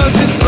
cause it's.